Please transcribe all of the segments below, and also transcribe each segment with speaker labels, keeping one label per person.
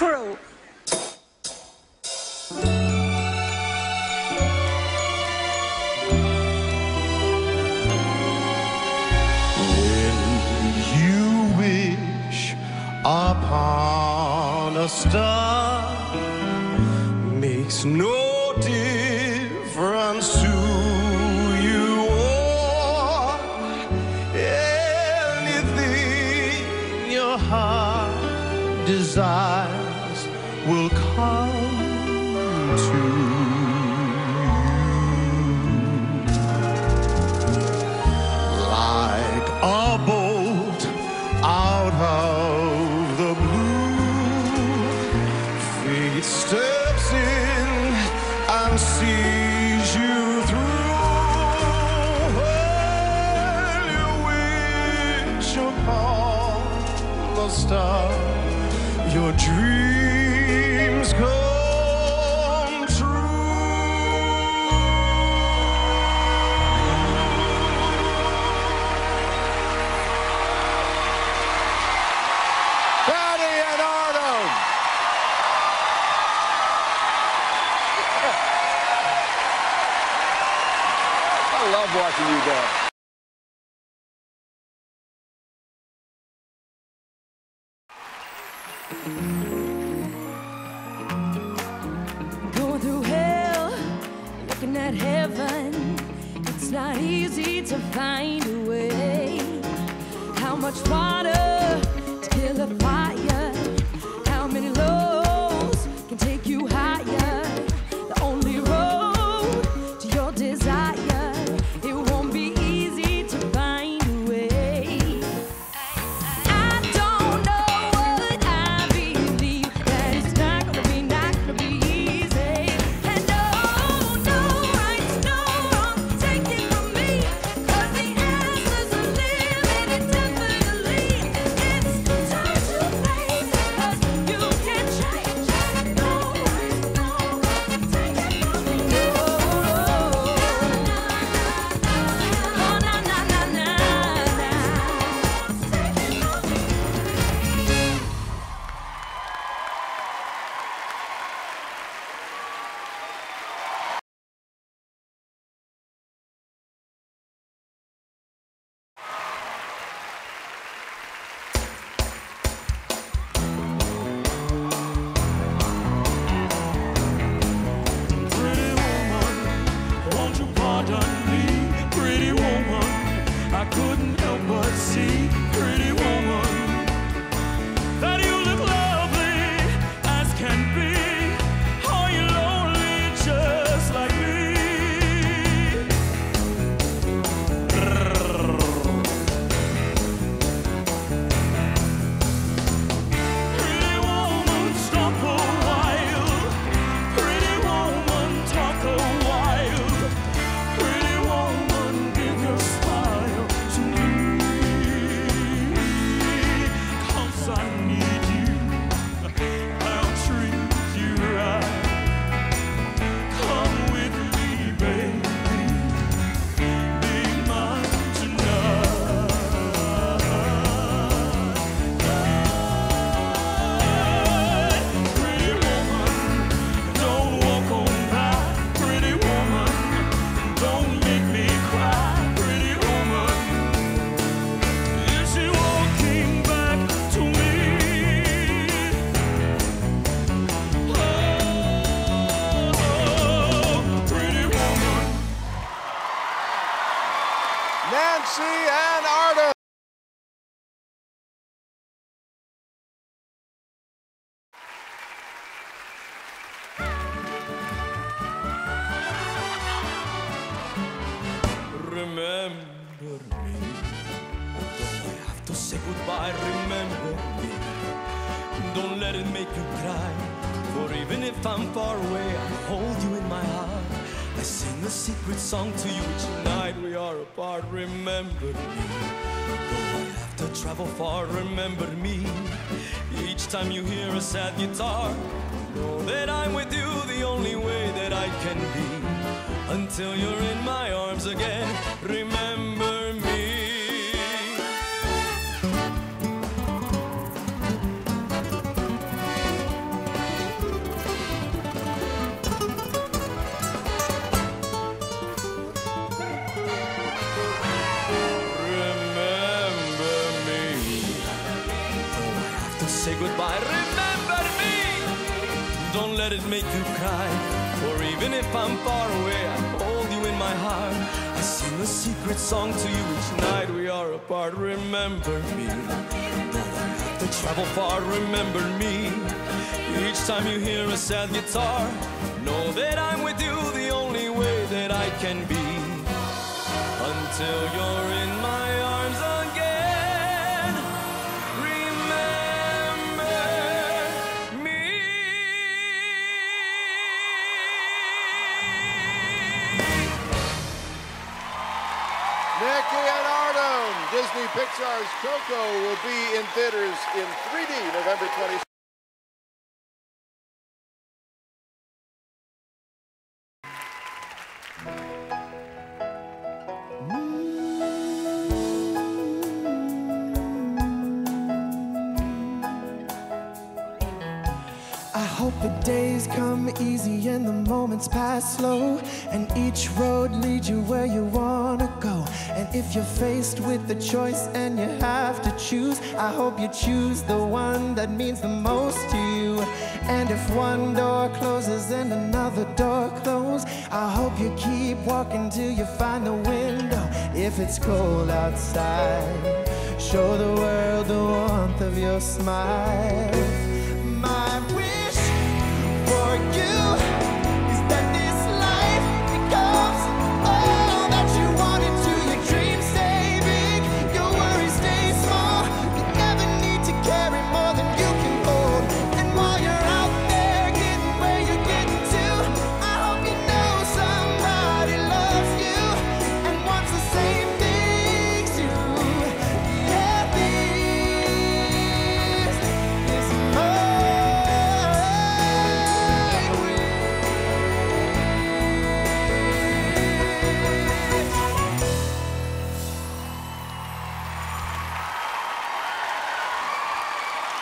Speaker 1: true.
Speaker 2: When you wish upon a star
Speaker 1: makes no difference.
Speaker 3: love watching you guys.
Speaker 4: Going through hell, looking at heaven. It's not easy to find a way. How much water to kill a fire? Don't
Speaker 5: let it make you cry. For even if I'm far away, I hold you in my heart. I sing a secret song to you each night we are apart. Remember me. Though I have to travel far, remember me. Each time you hear a sad guitar, know that I'm with you the only way that I can be. Until you're in my arms again, remember Make you cry. For even if I'm far away, I hold you in my heart. I sing a secret song to you each night we are apart. Remember me. Though I have to travel far, remember me. Each time you hear a sad guitar, know that I'm with you the only way that I can be until you're in my arms
Speaker 4: Disney Pixar's Coco will be in theaters in 3D November 20th.
Speaker 6: Days come easy and the moments pass slow, and each road leads you where you wanna go. And if you're faced with the choice and you have to choose, I hope you choose the one that means the most to you. And if one door closes and another door closes, I hope you keep walking till you find the window. If it's cold outside, show the world the warmth of your smile.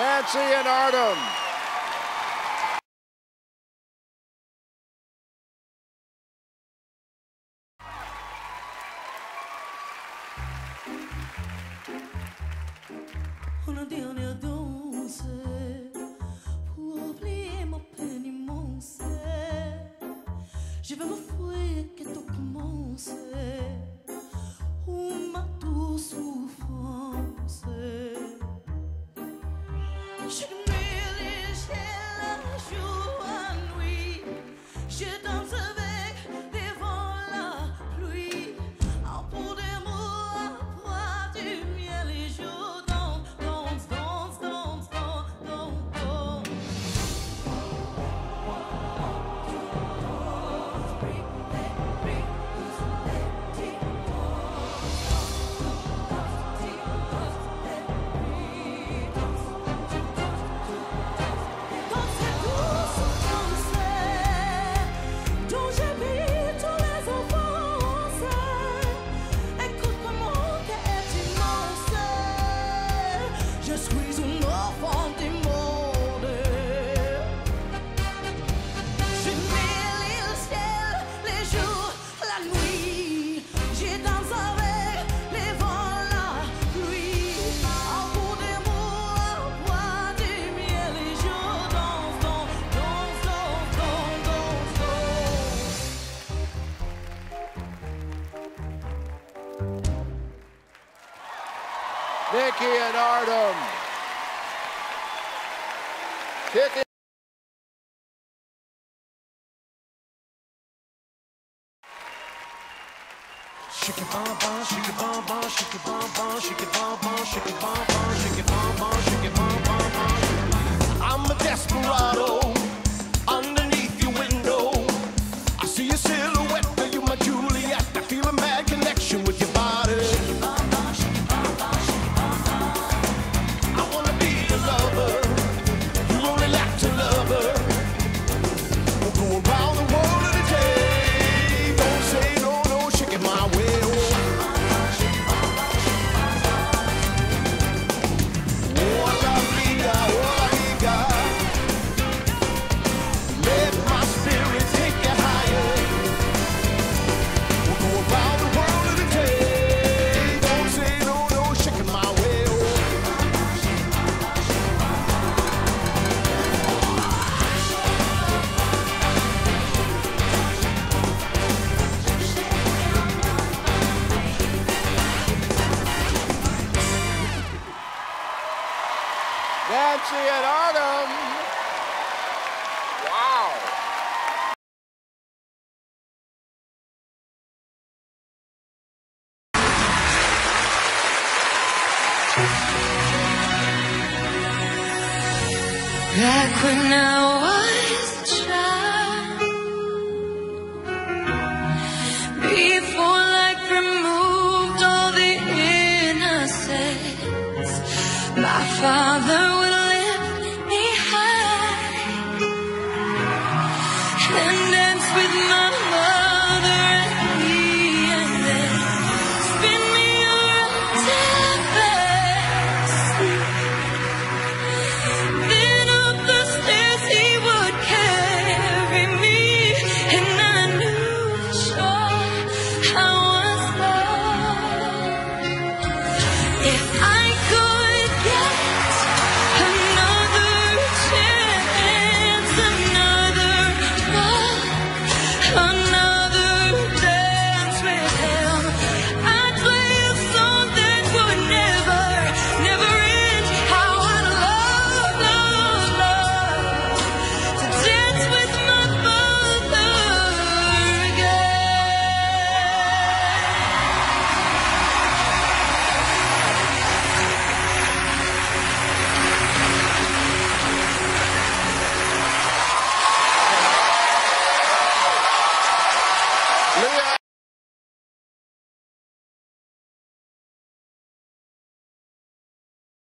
Speaker 4: Nancy and Artem.
Speaker 7: Shake it bomb shake it bomb shake it bomb shake it
Speaker 4: bomb shake it bomb
Speaker 6: shake it bomb
Speaker 7: shake it. I'm a desperado underneath your window. I see your silhouette. When I was a
Speaker 4: child.